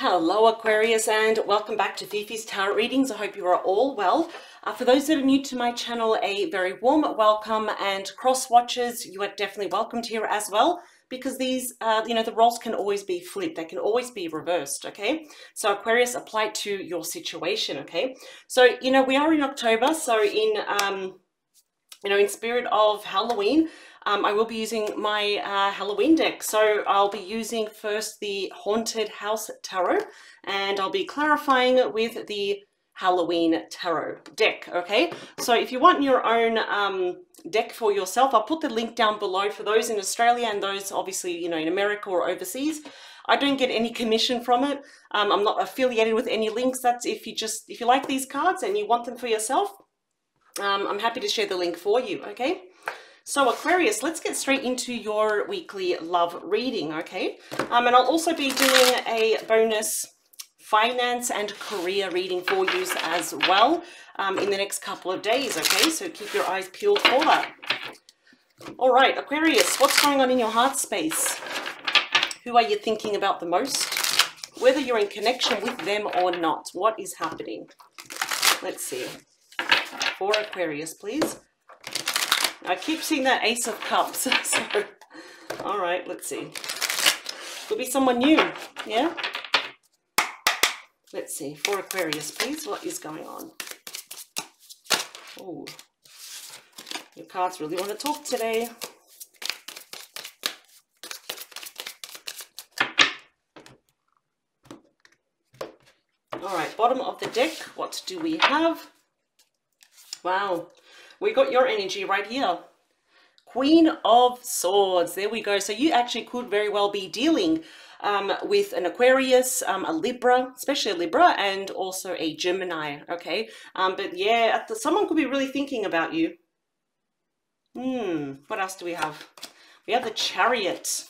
Hello Aquarius and welcome back to Fifi's Tarot Readings. I hope you are all well. Uh, for those that are new to my channel, a very warm welcome and cross watchers, you are definitely welcomed here as well because these, uh, you know, the roles can always be flipped. They can always be reversed, okay? So Aquarius, apply to your situation, okay? So, you know, we are in October, so in, um, you know, in spirit of Halloween, um, I will be using my uh, Halloween deck. So I'll be using first the Haunted House Tarot and I'll be clarifying with the Halloween Tarot deck, okay? So if you want your own um, deck for yourself, I'll put the link down below for those in Australia and those obviously, you know, in America or overseas. I don't get any commission from it. Um, I'm not affiliated with any links. That's if you just, if you like these cards and you want them for yourself, um, I'm happy to share the link for you, okay? So Aquarius, let's get straight into your weekly love reading, okay? Um, and I'll also be doing a bonus finance and career reading for you as well um, in the next couple of days, okay? So keep your eyes peeled for that. All right, Aquarius, what's going on in your heart space? Who are you thinking about the most? Whether you're in connection with them or not, what is happening? Let's see. For Aquarius, please. I keep seeing that Ace of Cups. so, all right, let's see. Could be someone new, yeah? Let's see, for Aquarius, please, what is going on? Oh, your cards really want to talk today. All right, bottom of the deck, what do we have? Wow, we got your energy right here. Queen of Swords. There we go. So you actually could very well be dealing um, with an Aquarius, um, a Libra, especially a Libra, and also a Gemini, okay? Um, but yeah, the, someone could be really thinking about you. Hmm, what else do we have? We have the Chariot.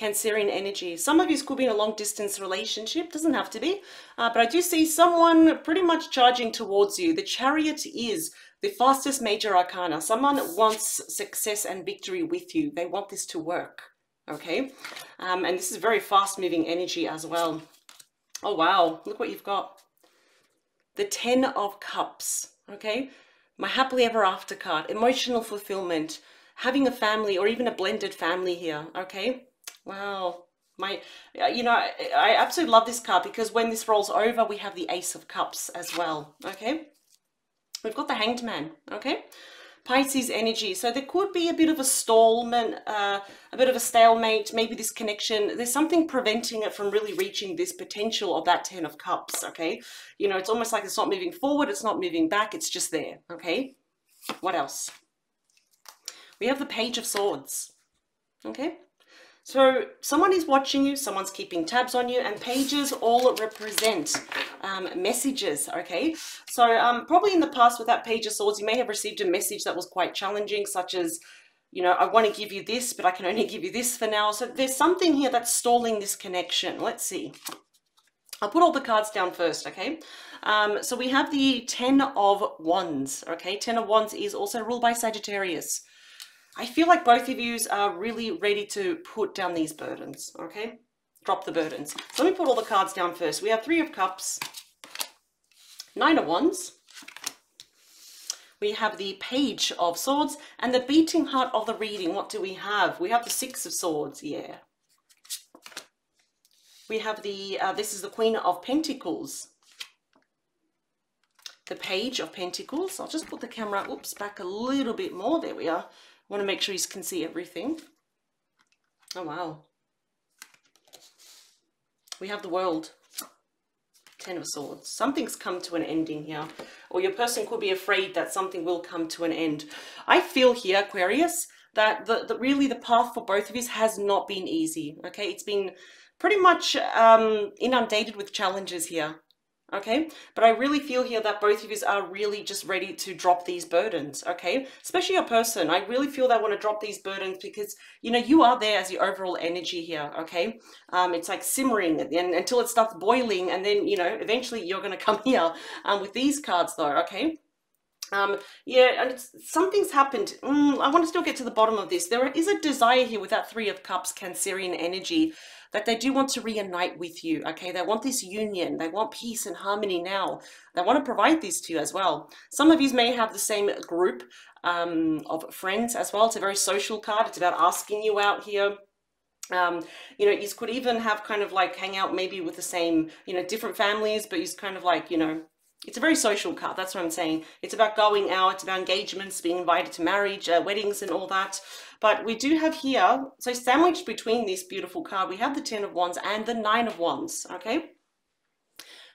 Cancerian energy. Some of you could be in a long distance relationship, doesn't have to be, uh, but I do see someone pretty much charging towards you. The chariot is the fastest major arcana. Someone wants success and victory with you. They want this to work, okay? Um, and this is very fast moving energy as well. Oh, wow. Look what you've got. The Ten of Cups, okay? My happily ever after card, emotional fulfillment, having a family or even a blended family here, okay? Wow. My, uh, you know, I, absolutely love this card because when this rolls over, we have the Ace of Cups as well, okay? We've got the Hanged Man, okay? Pisces energy. So there could be a bit of a stallment, uh, a bit of a stalemate, maybe this connection. There's something preventing it from really reaching this potential of that Ten of Cups, okay? You know, it's almost like it's not moving forward, it's not moving back, it's just there, okay? What else? We have the Page of Swords, okay? So someone is watching you, someone's keeping tabs on you, and pages all represent um, messages, okay? So um, probably in the past with that page of swords, you may have received a message that was quite challenging, such as, you know, I want to give you this, but I can only give you this for now. So there's something here that's stalling this connection. Let's see. I'll put all the cards down first, okay? Um, so we have the Ten of Wands, okay? Ten of Wands is also ruled by Sagittarius. I feel like both of you are really ready to put down these burdens, okay? Drop the burdens. Let me put all the cards down first. We have Three of Cups, Nine of Wands, we have the Page of Swords, and the Beating Heart of the reading. What do we have? We have the Six of Swords, yeah. We have the, uh, this is the Queen of Pentacles, the Page of Pentacles. I'll just put the camera, oops, back a little bit more. There we are want to make sure you can see everything. Oh, wow. We have the world. Ten of Swords. Something's come to an ending here. Or your person could be afraid that something will come to an end. I feel here, Aquarius, that the, the really the path for both of you has not been easy. Okay, it's been pretty much um, inundated with challenges here okay? But I really feel here that both of you are really just ready to drop these burdens, okay? Especially your person. I really feel they want to drop these burdens because, you know, you are there as the overall energy here, okay? Um, it's like simmering and, until it starts boiling and then, you know, eventually you're going to come here um, with these cards though, okay? Um, yeah, and it's, something's happened. Mm, I want to still get to the bottom of this. There is a desire here with that Three of Cups, Cancerian energy, that they do want to reunite with you. Okay, they want this union. They want peace and harmony now. They want to provide this to you as well. Some of you may have the same group um, of friends as well. It's a very social card. It's about asking you out here. Um, you know, you could even have kind of like hang out maybe with the same, you know, different families, but you kind of like, you know, it's a very social card. That's what I'm saying. It's about going out, it's about engagements, being invited to marriage, uh, weddings, and all that. But we do have here, so sandwiched between this beautiful card, we have the Ten of Wands and the Nine of Wands, okay?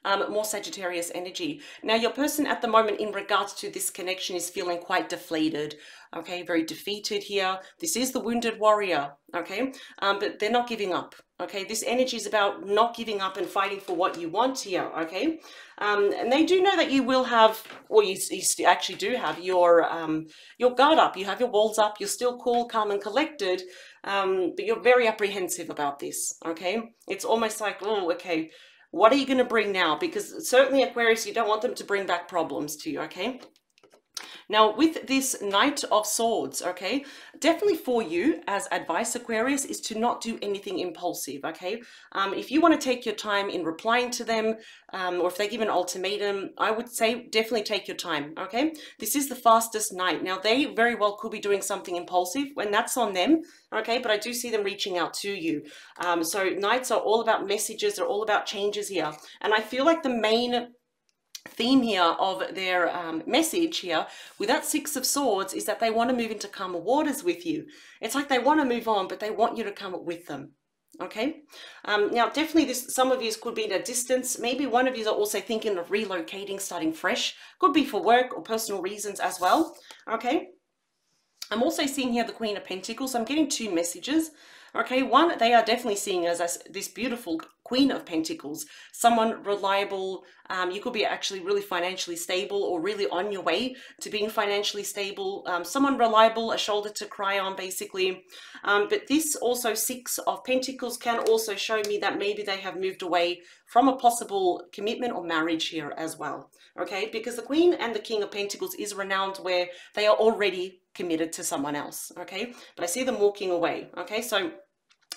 um, more Sagittarius energy. Now, your person at the moment in regards to this connection is feeling quite deflated, okay, very defeated here. This is the wounded warrior, okay, um, but they're not giving up, okay. This energy is about not giving up and fighting for what you want here, okay. Um, and they do know that you will have, or you, you actually do have your um, your guard up. You have your walls up. You're still cool, calm, and collected, um, but you're very apprehensive about this, okay. It's almost like, oh, okay what are you going to bring now? Because certainly Aquarius, you don't want them to bring back problems to you, okay? Now, with this Knight of Swords, okay, definitely for you as advice, Aquarius, is to not do anything impulsive, okay? Um, if you want to take your time in replying to them, um, or if they give an ultimatum, I would say definitely take your time, okay? This is the fastest Knight. Now, they very well could be doing something impulsive, and that's on them, okay? But I do see them reaching out to you. Um, so Knights are all about messages, they're all about changes here. And I feel like the main theme here of their um, message here with that six of swords is that they want to move into calmer waters with you. It's like they want to move on but they want you to come with them okay? Um, now definitely this some of you could be in a distance. Maybe one of you are also thinking of relocating starting fresh. Could be for work or personal reasons as well okay? I'm also seeing here the Queen of Pentacles. I'm getting two messages. Okay, one, they are definitely seeing as this beautiful Queen of Pentacles, someone reliable. Um, you could be actually really financially stable or really on your way to being financially stable. Um, someone reliable, a shoulder to cry on, basically. Um, but this also, Six of Pentacles, can also show me that maybe they have moved away from a possible commitment or marriage here as well. Okay, because the Queen and the King of Pentacles is renowned where they are already committed to someone else. Okay, but I see them walking away. Okay, so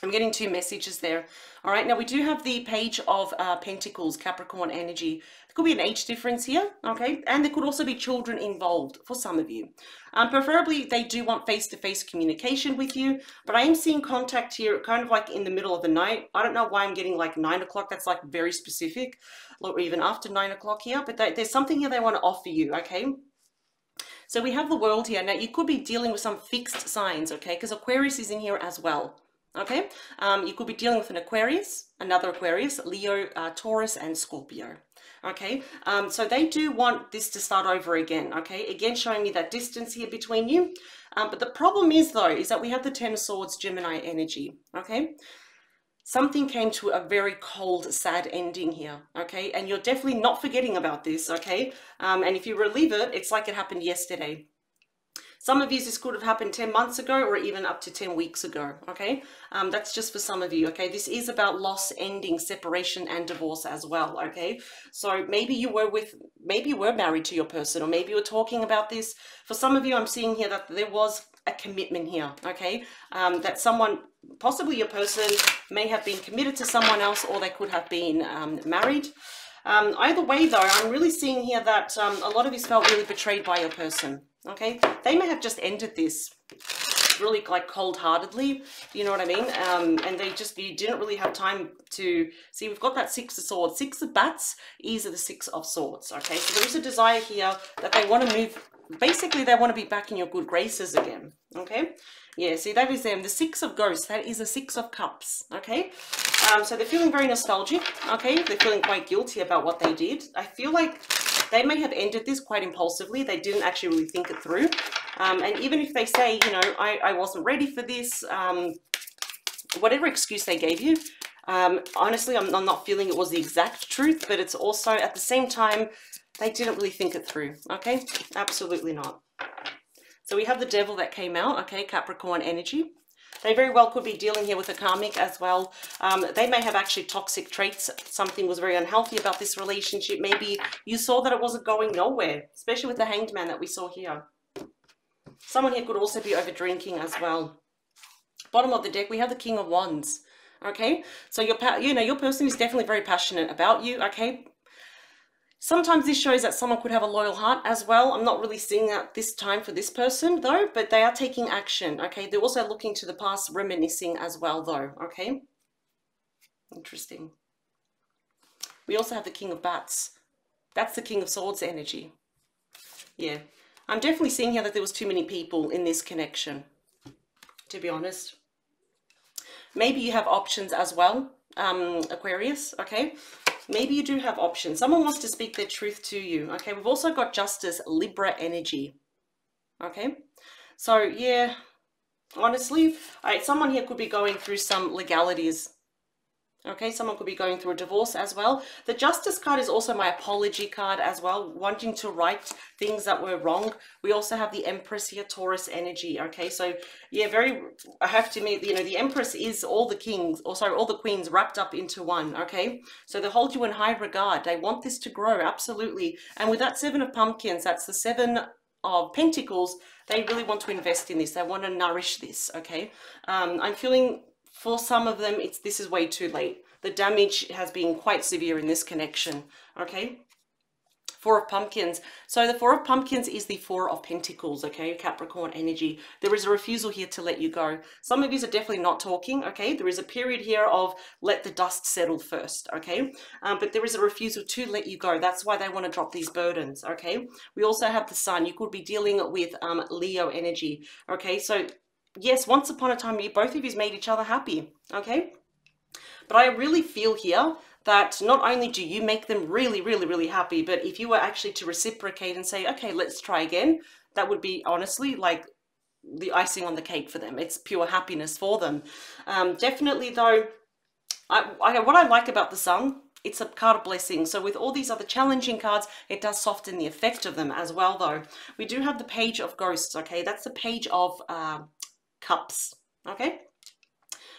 I'm getting two messages there. All right, now we do have the page of uh, Pentacles, Capricorn energy. There could be an age difference here, okay? And there could also be children involved for some of you. Um, preferably, they do want face-to-face -face communication with you, but I am seeing contact here kind of like in the middle of the night. I don't know why I'm getting like 9 o'clock. That's like very specific, or even after 9 o'clock here, but they, there's something here they want to offer you, okay? So we have the world here. Now, you could be dealing with some fixed signs, okay? Because Aquarius is in here as well okay? Um, you could be dealing with an Aquarius, another Aquarius, Leo, uh, Taurus, and Scorpio, okay? Um, so they do want this to start over again, okay? Again, showing me that distance here between you. Um, but the problem is, though, is that we have the Ten of Swords Gemini energy, okay? Something came to a very cold, sad ending here, okay? And you're definitely not forgetting about this, okay? Um, and if you relive it, it's like it happened yesterday, some of you, this could have happened 10 months ago or even up to 10 weeks ago, okay? Um, that's just for some of you, okay? This is about loss, ending, separation, and divorce as well, okay? So maybe you were with, maybe you were married to your person or maybe you were talking about this. For some of you, I'm seeing here that there was a commitment here, okay? Um, that someone, possibly your person, may have been committed to someone else or they could have been um, married. Um, either way, though, I'm really seeing here that um, a lot of you felt really betrayed by your person, okay? They may have just ended this really like cold-heartedly, you know what I mean? Um, and they just, you didn't really have time to, see we've got that six of swords. Six of bats is the six of swords, okay? So there is a desire here that they want to move, basically they want to be back in your good graces again, okay? Yeah, see, that is them. The Six of Ghosts, that is a Six of Cups, okay? Um, so they're feeling very nostalgic, okay? They're feeling quite guilty about what they did. I feel like they may have ended this quite impulsively. They didn't actually really think it through. Um, and even if they say, you know, I, I wasn't ready for this, um, whatever excuse they gave you, um, honestly, I'm, I'm not feeling it was the exact truth, but it's also at the same time, they didn't really think it through, okay? Absolutely not. So we have the devil that came out, okay, Capricorn energy. They very well could be dealing here with a karmic as well. Um, they may have actually toxic traits. Something was very unhealthy about this relationship. Maybe you saw that it wasn't going nowhere, especially with the hanged man that we saw here. Someone here could also be over drinking as well. Bottom of the deck, we have the King of Wands. Okay, so your you know your person is definitely very passionate about you. Okay, Sometimes this shows that someone could have a loyal heart as well. I'm not really seeing that this time for this person though, but they are taking action, okay? They're also looking to the past, reminiscing as well though, okay? Interesting. We also have the King of Bats. That's the King of Swords energy. Yeah, I'm definitely seeing here that there was too many people in this connection, to be honest. Maybe you have options as well, um, Aquarius, okay? Maybe you do have options. Someone wants to speak their truth to you. Okay, we've also got Justice, Libra energy. Okay, so yeah, honestly, all right, someone here could be going through some legalities Okay, someone could be going through a divorce as well. The Justice card is also my apology card as well, wanting to right things that were wrong. We also have the Empress here, Taurus energy. Okay, so yeah, very, I have to admit, you know, the Empress is all the kings, or sorry, all the queens wrapped up into one. Okay, so they hold you in high regard. They want this to grow, absolutely. And with that Seven of Pumpkins, that's the Seven of Pentacles, they really want to invest in this. They want to nourish this, okay? Um, I'm feeling for some of them, it's this is way too late. The damage has been quite severe in this connection, okay? Four of Pumpkins. So the Four of Pumpkins is the Four of Pentacles, okay? Capricorn energy. There is a refusal here to let you go. Some of you are definitely not talking, okay? There is a period here of let the dust settle first, okay? Um, but there is a refusal to let you go. That's why they want to drop these burdens, okay? We also have the Sun. You could be dealing with um, Leo energy, okay? So yes, once upon a time, you both of you made each other happy, okay? But I really feel here that not only do you make them really, really, really happy, but if you were actually to reciprocate and say, okay, let's try again, that would be honestly like the icing on the cake for them. It's pure happiness for them. Um, definitely though, I, I, what I like about the sun, it's a card of blessing. So with all these other challenging cards, it does soften the effect of them as well though. We do have the page of ghosts, okay? That's the page of uh, cups. Okay.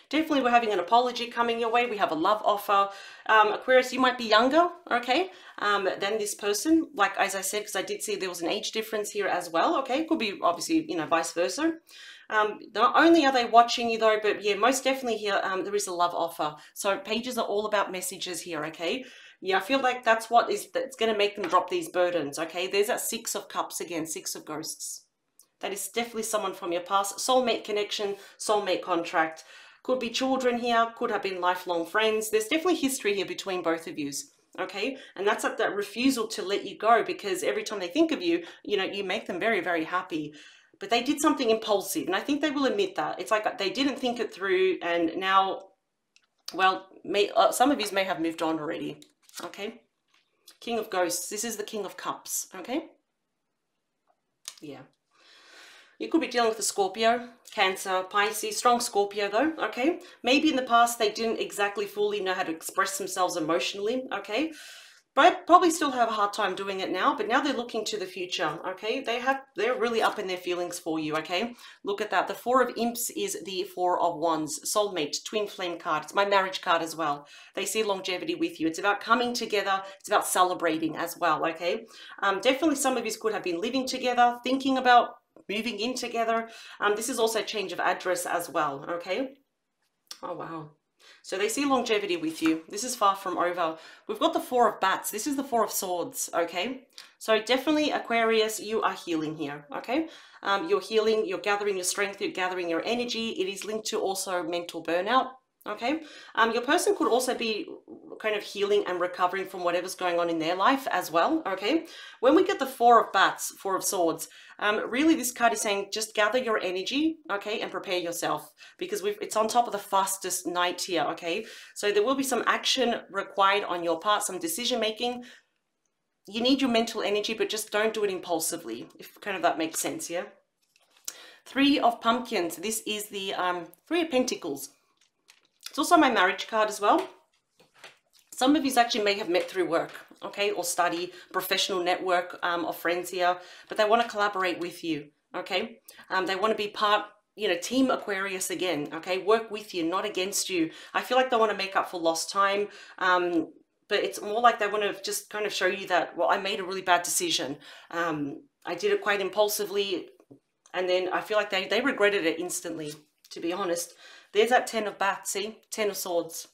Definitely we're having an apology coming your way. We have a love offer. Um, Aquarius, you might be younger, okay, um, than this person. Like, as I said, because I did see there was an age difference here as well, okay? Could be, obviously, you know, vice versa. Um, not only are they watching you though, but yeah, most definitely here, um, there is a love offer. So pages are all about messages here, okay? Yeah, I feel like that's what is that's going to make them drop these burdens, okay? There's that six of cups again, six of ghosts. That is definitely someone from your past. Soulmate connection, soulmate contract. Could be children here, could have been lifelong friends. There's definitely history here between both of you. Okay, and that's at that refusal to let you go because every time they think of you, you know, you make them very, very happy. But they did something impulsive, and I think they will admit that. It's like they didn't think it through, and now, well, may, uh, some of you may have moved on already. Okay, King of Ghosts. This is the King of Cups. Okay, yeah. You could be dealing with a Scorpio, Cancer, Pisces, strong Scorpio though, okay? Maybe in the past they didn't exactly fully know how to express themselves emotionally, okay? But probably still have a hard time doing it now, but now they're looking to the future, okay? They have, they're really up in their feelings for you, okay? Look at that. The Four of Imps is the Four of Wands, soulmate, twin flame card. It's my marriage card as well. They see longevity with you. It's about coming together. It's about celebrating as well, okay? Um, definitely some of you could have been living together, thinking about moving in together. Um, this is also change of address as well, okay? Oh, wow. So they see longevity with you. This is far from over. We've got the Four of Bats. This is the Four of Swords, okay? So definitely, Aquarius, you are healing here, okay? Um, you're healing, you're gathering your strength, you're gathering your energy. It is linked to also mental burnout, okay? Um, your person could also be kind of healing and recovering from whatever's going on in their life as well, okay? When we get the Four of Bats, Four of Swords, um, really this card is saying just gather your energy, okay, and prepare yourself because it's on top of the fastest Knight here, okay? So there will be some action required on your part, some decision making. You need your mental energy, but just don't do it impulsively, if kind of that makes sense, yeah? Three of Pumpkins. This is the um, Three of Pentacles. It's also my marriage card as well. Some of you actually may have met through work, okay, or study, professional network um, of friends here, but they want to collaborate with you, okay? Um, they want to be part, you know, team Aquarius again, okay? Work with you, not against you. I feel like they want to make up for lost time. Um, but it's more like they want to just kind of show you that, well, I made a really bad decision. Um, I did it quite impulsively. And then I feel like they, they regretted it instantly, to be honest. There's that 10 of bats, see? 10 of swords.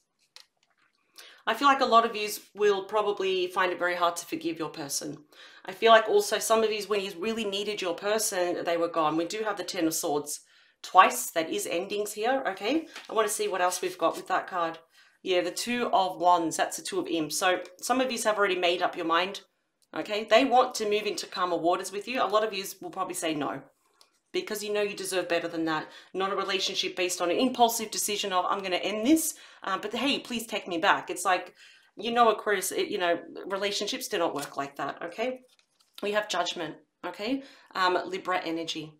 I feel like a lot of you will probably find it very hard to forgive your person. I feel like also some of you, when you really needed your person, they were gone. We do have the Ten of Swords twice. That is endings here, okay? I want to see what else we've got with that card. Yeah, the Two of Wands. That's the Two of Imps. So some of you have already made up your mind, okay? They want to move into calmer waters with you. A lot of you will probably say no because you know you deserve better than that. Not a relationship based on an impulsive decision of, I'm going to end this, um, but hey, please take me back. It's like, you know, Aquarius, it, you know, relationships do not work like that, okay? We have judgment, okay? Um, Libra energy.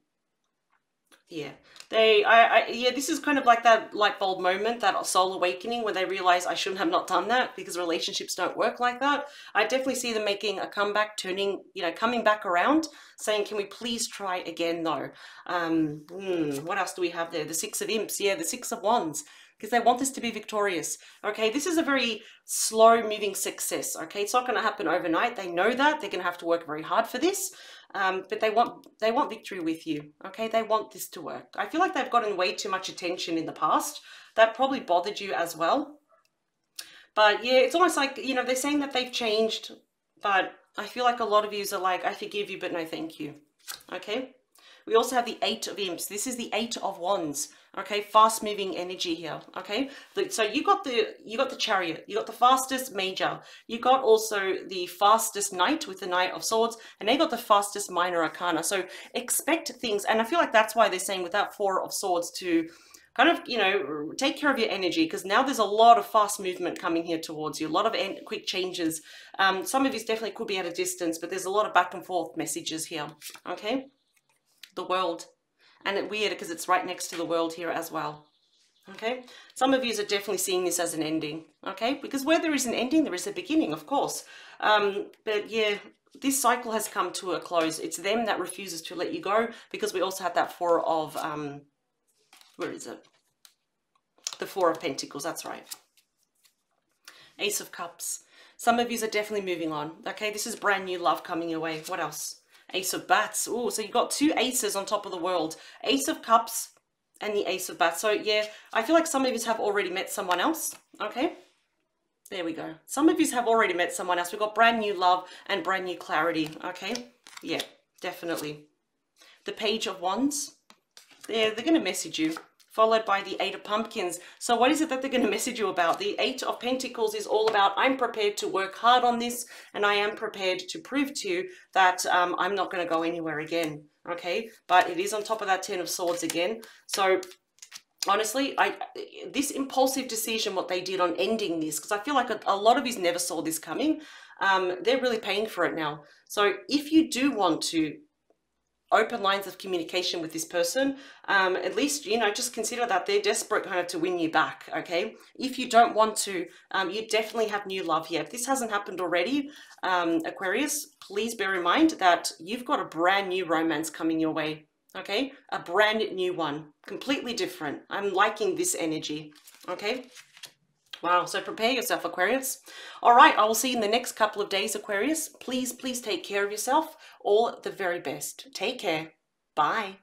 Yeah, they, I, I, yeah, this is kind of like that light bulb moment, that soul awakening where they realize I shouldn't have not done that because relationships don't work like that. I definitely see them making a comeback, turning, you know, coming back around, saying, can we please try again though? Um, hmm, what else do we have there? The Six of Imps, yeah, the Six of Wands because they want this to be victorious. Okay, this is a very slow moving success. Okay, it's not going to happen overnight. They know that they're going to have to work very hard for this um, but they want they want victory with you. Okay, they want this to work. I feel like they've gotten way too much attention in the past. That probably bothered you as well. But yeah, it's almost like you know they're saying that they've changed, but I feel like a lot of yous are like, I forgive you, but no thank you. Okay. We also have the Eight of Imps. This is the Eight of Wands. Okay fast moving energy here. Okay so you got the you got the chariot. You got the fastest major. You got also the fastest knight with the knight of swords and they got the fastest minor arcana. So expect things and i feel like that's why they're saying with that four of swords to kind of you know take care of your energy because now there's a lot of fast movement coming here towards you. A lot of quick changes. Um, some of you definitely could be at a distance but there's a lot of back and forth messages here. Okay the world and it's weird because it's right next to the world here as well. Okay, some of you are definitely seeing this as an ending. Okay, because where there is an ending, there is a beginning, of course. Um, but yeah, this cycle has come to a close. It's them that refuses to let you go because we also have that four of, um, where is it? The four of pentacles, that's right. Ace of cups. Some of you are definitely moving on. Okay, this is brand new love coming your way. What else? Ace of Bats. Oh, so you got two aces on top of the world. Ace of Cups and the Ace of Bats. So yeah, I feel like some of you have already met someone else. Okay. There we go. Some of you have already met someone else. We've got brand new love and brand new clarity. Okay. Yeah, definitely. The Page of Wands. Yeah, they're going to message you followed by the Eight of Pumpkins. So what is it that they're going to message you about? The Eight of Pentacles is all about, I'm prepared to work hard on this and I am prepared to prove to you that um, I'm not going to go anywhere again. Okay, but it is on top of that Ten of Swords again. So honestly, I this impulsive decision, what they did on ending this, because I feel like a, a, lot of you never saw this coming, um, they're really paying for it now. So if you do want to open lines of communication with this person, um, at least, you know, just consider that they're desperate kind of to win you back, okay? If you don't want to, um, you definitely have new love here. If this hasn't happened already, um, Aquarius, please bear in mind that you've got a brand new romance coming your way, okay? A brand new one, completely different. I'm liking this energy, okay? Wow, so prepare yourself, Aquarius. All right, I will see you in the next couple of days, Aquarius. Please, please take care of yourself. All the very best. Take care. Bye.